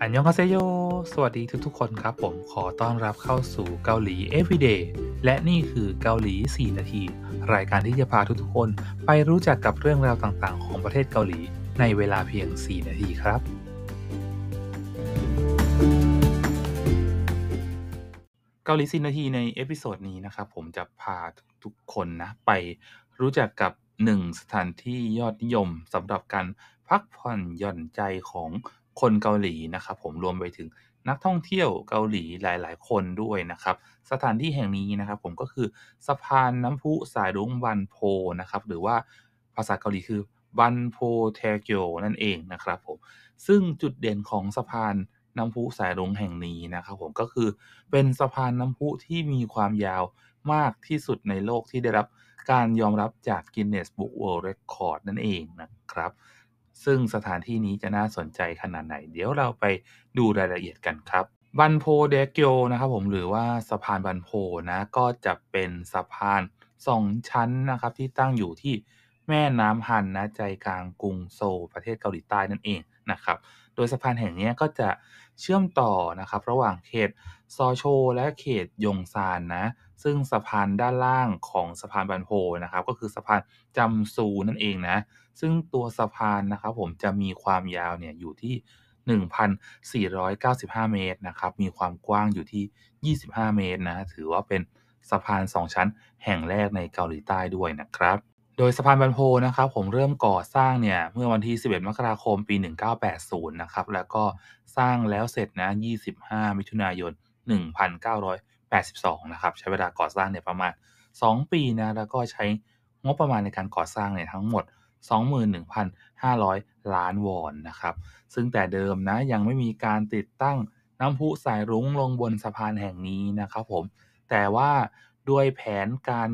안녕하세요 สวัสดีทุกๆ คนครับผมขอต้อนรับเข้าสู่เกาหลี Everyday และนี่คือเกาหลี 4 นาที รายการที่จะพาทุกๆ คนไปรู้จักกับเรื่องราวต่างๆ ของประเทศเกาหลีในเวลาเพียง 4 นาทีครับ เกาหลี 4 นาทีใน episode นี้นะครับผมจะพาทุกๆ คนนะไปรู้จักกับ 1 สถานที่ยอดนิยมสำหรับการพักผ่อนหย่อนใจของ คนเกาหลีนะครับผมรวมไปถึงนักท่องเที่ยวเกาหลีหลาย ๆ คนด้วยนะครับ สถานที่แห่งนี้นะครับผมก็คือสะพานน้ำพุสายรุ้งบันโพนะครับหรือว่าภาษาเกาหลีคือบันโพเทเกียวนั่นเองนะครับผมซึ่งจุดเด่นของสะพานน้ำพุสายรุ้งแห่งนี้นะครับผมก็คือเป็นสะพานน้ำพุที่มีความยาวมากที่สุดในโลกที่ได้รับการยอมรับจาก Guinness Book World Record นั่นเองนะครับ ซึ่งสถานที่นี้จะน่าสนใจขนาดไหน เดี๋ยวเราไปดูรายละเอียดกันครับบันโพเดเกียวนะครับผมหรือว่าสะพานบันโพนะก็จะเป็นสะพานสองชั้นนะครับที่ตั้งอยู่ที่แม่น้ำฮันนะใจกลางกรุงโซลประเทศเกาหลีใต้นั่นเองนะครับโดยสะพานแห่งนี้ก็จะเชื่อมต่อนะครับระหว่างเขตซอโช และเขตยงซานนะ ซึ่งสะพานด้านล่างของสะพานบันโพนะครับ ก็คือสะพานจำซูนั่นเองนะ ซึ่งตัวสะพานนะครับผมจะมีความยาวเนี่ยอยู่ที่ 1,495 เมตรนะครับ มีความกว้างอยู่ที่ 25 เมตรนะ ถือว่าเป็นสะพาน 2 ชั้นแห่งแรกในเกาหลีใต้ด้วยนะครับ โดยสะพานบันโพนะครับผมเริ่มก่อสร้างเนี่ยเมื่อวันที่ 11 มกราคมปี 1980 นะครับ แล้วก็สร้างแล้วเสร็จนะ 25 มิถุนายน 82 นะครับ ใช้เวลาก่อสร้างเนี่ยประมาณ 2 ปีนะ แล้วก็ใช้งบประมาณในการก่อสร้างเนี่ยทั้งหมด 21,500 ล้านวอนนะครับ ซึ่งแต่เดิมนะยังไม่มีการติดตั้งน้ำพุสายรุ้งลงบนสะพานแห่งนี้นะครับผม แต่ว่าด้วยแผนการ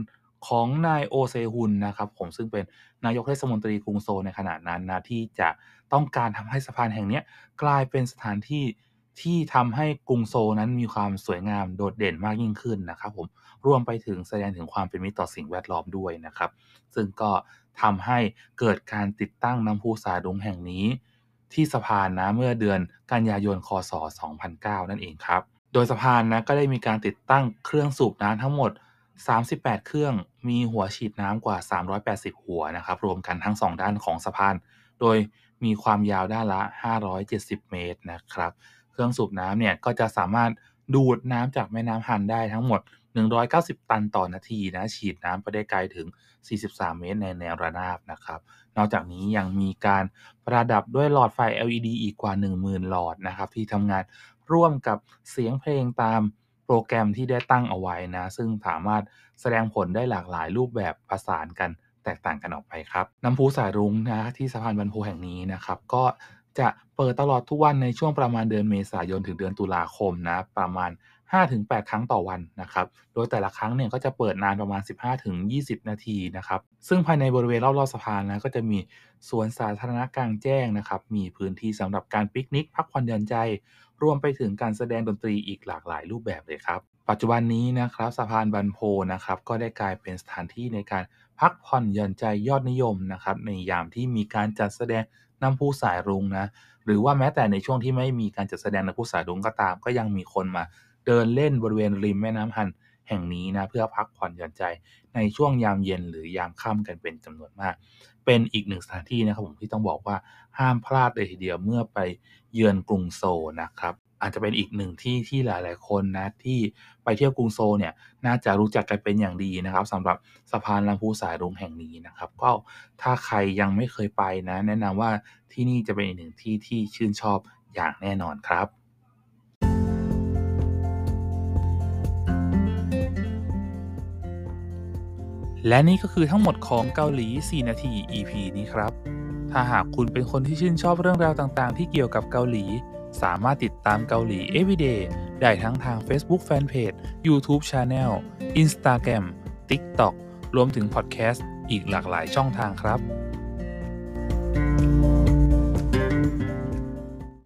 ของนายโอเซฮุนนะครับผมซึ่งเป็นนายกเทศมนตรีกรุงโซลในขณะนั้นนะที่จะต้องการทำให้สะพานแห่งนี้กลายเป็นสถานที่ ที่ทำให้กรุงโซลนั้นมีความสวยงามโดดเด่นมากยิ่งขึ้นนะครับผมรวมไปถึงแสดงถึงความเป็นมิตรต่อสิ่งแวดล้อมด้วยนะครับ ซึ่งก็ทำให้เกิดการติดตั้งน้ำพุสายลุงแห่งนี้ ที่สะพานนะเมื่อเดือนกันยายนคศ 2009 นั่นเองครับ โดยสะพานนะก็ได้มีการติดตั้งเครื่องสูบน้ำทั้งหมด 38 เครื่องมีหัวฉีดน้ำกว่า 380 หัวนะครับรวมกันทั้ง 2 ด้านของสะพาน โดยมีความยาวด้านละ 570 เมตรนะครับ เครื่องสูบน้ำเนี่ยก็จะสามารถดูดน้ำจากแม่น้ำฮันได้ทั้งหมด 190 ตันต่อนาทีนะ ฉีดน้ำไปได้ไกลถึง 43 เมตรในแนวระนาบนะครับ นอกจากนี้ยังมีการประดับด้วยหลอดไฟ LED อีกกว่า 10,000 หลอดนะครับ ที่ทำงานร่วมกับเสียงเพลงตามโปรแกรมที่ได้ตั้งเอาไว้นะ ซึ่งสามารถแสดงผลได้หลากหลายรูปแบบประสานกันแตกต่างกันออกไปครับ น้ำพุสายรุ้งนะที่สะพานบันโพแห่งนี้นะครับ ก็ จะเปิดตลอดทุกวันในช่วงประมาณเดือนเมษายนถึงเดือนตุลาคมนะประมาณ 5-8 ครั้งต่อวันนะครับ โดยแต่ละครั้งเนี่ยก็จะเปิดนานประมาณ 15-20 นาทีนะครับ ซึ่งภายในบริเวณรอบๆสะพานนะก็จะมีสวนสาธารณะกลางแจ้งนะครับ มีพื้นที่สำหรับการปิกนิกพักผ่อนหย่อนใจ รวมไปถึงการแสดงดนตรีอีกหลากหลายรูปแบบเลยครับ ปัจจุบันนี้นะครับสะพานบันโพนะครับก็ได้กลายเป็นสถานที่ในการพักผ่อนหย่อนใจยอดนิยมนะครับในยามที่มีการจัดแสดงน้ำพุสายรุ้งนะหรือว่าแม้แต่ในช่วงที่ไม่มีการจัดแสดงน้ำพุสายรุ้งก็ตาม ก็ยังมีคนมาเดินเล่นบริเวณริมแม่น้ำฮัน แห่งนี้นะเพื่อพักผ่อนหย่อนใจในช่วงยามเย็นหรือยามค่ำกันเป็นจำนวนมาก เป็นอีกหนึ่งสถานที่นะครับผมที่ต้องบอกว่าห้ามพลาดเลยทีเดียวเมื่อไปเยือนกรุงโซลนะครับอาจจะเป็นอีกหนึ่งที่ที่หลาย ๆ คนนะที่ไปเที่ยวกรุงโซเนี่ยน่าจะรู้จักกันเป็นอย่างดีนะครับสำหรับสะพานลำพูสายรุ้งแห่งนี้นะครับ ก็ถ้าใครยังไม่เคยไปนะ แนะนำว่าที่นี่จะเป็นอีกหนึ่งที่ที่ชื่นชอบอย่างแน่นอนครับ และนี่ก็คือทั้งหมดของเกาหลี 4 นาที EP นี้ครับ ถ้าหากคุณเป็นคนที่ชื่นชอบเรื่องราวต่างๆ ที่เกี่ยวกับเกาหลี สามารถติดตามเกาหลี Everyday ได้ทั้งทาง Facebook Fanpage YouTube Channel Instagram TikTok รวมถึงพอดแคสต์อีกหลากหลายช่องทางครับ